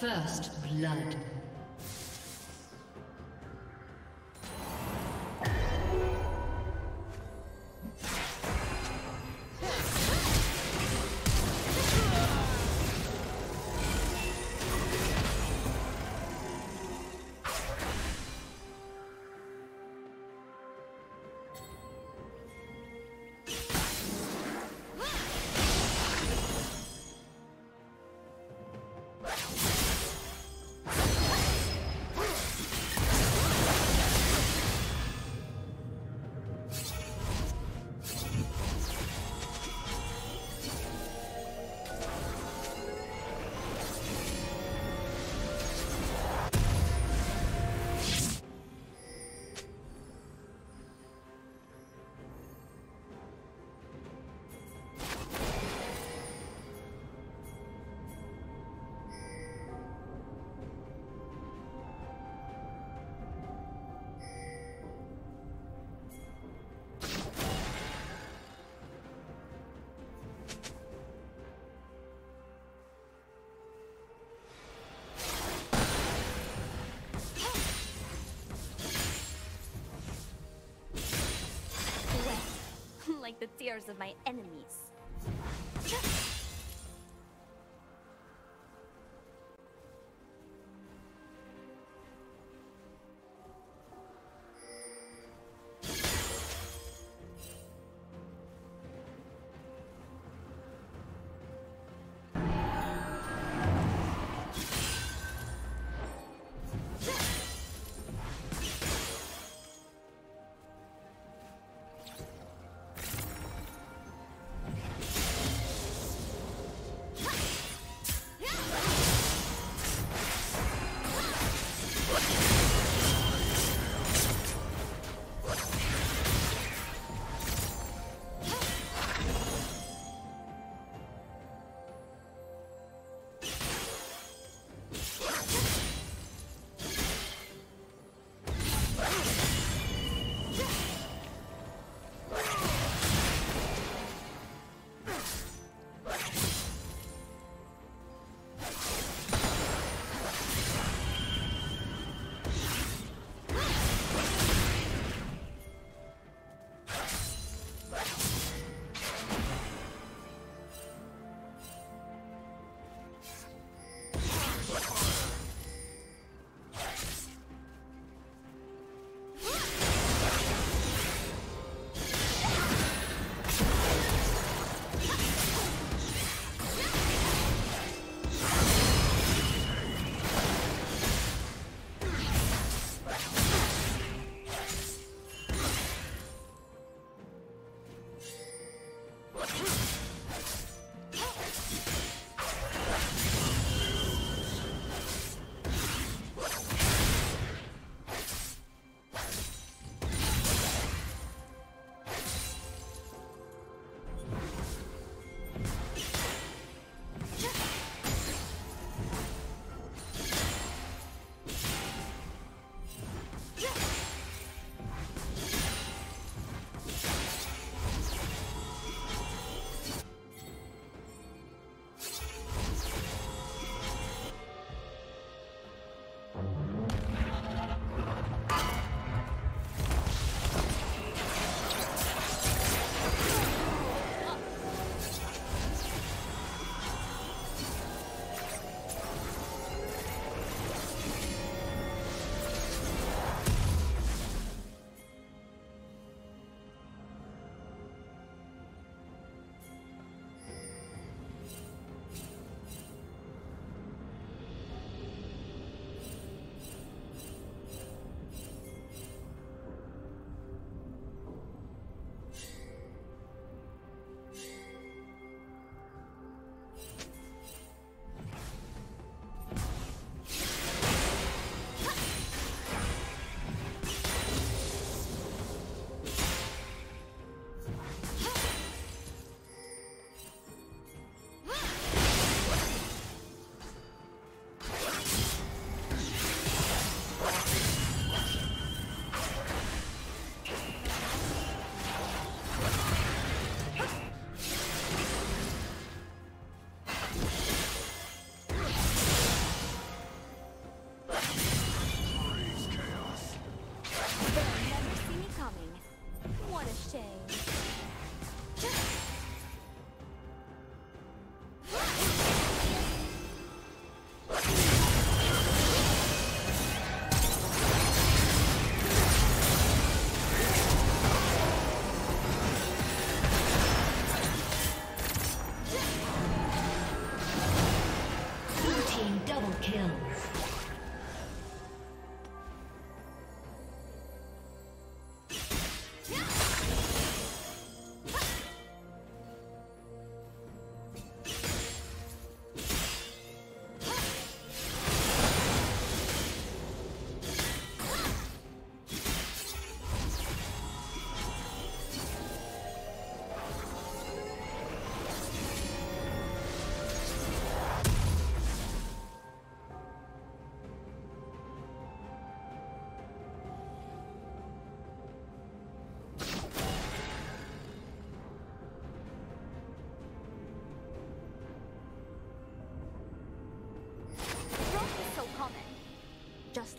First blood. The tears of my enemies.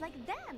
Like them.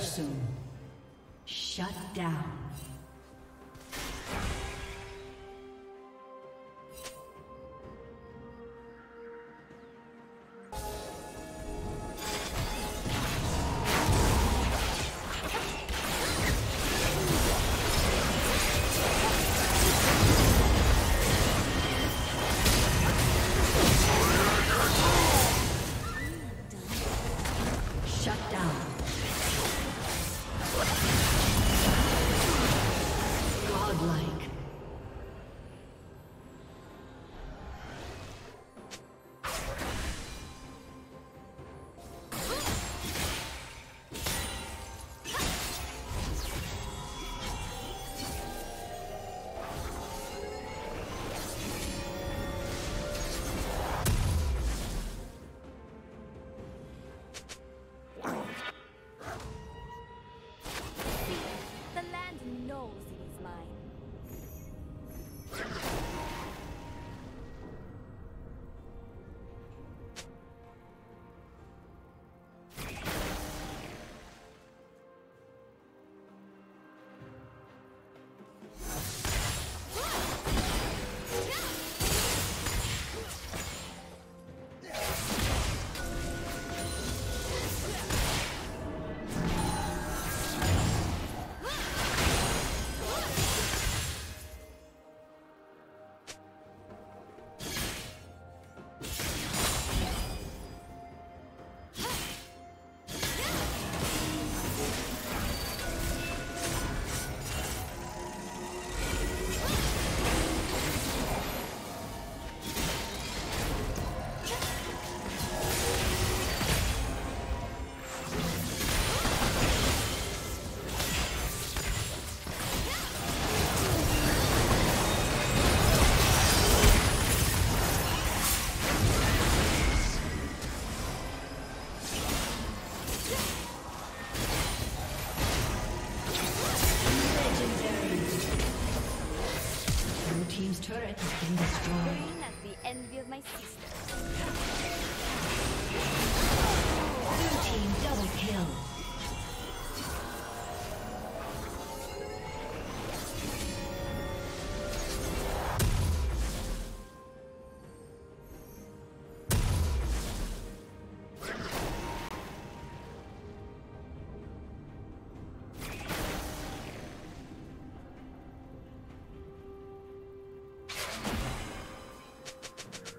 soon. Shut down.